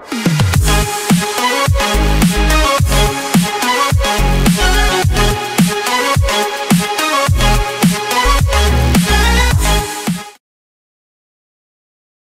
you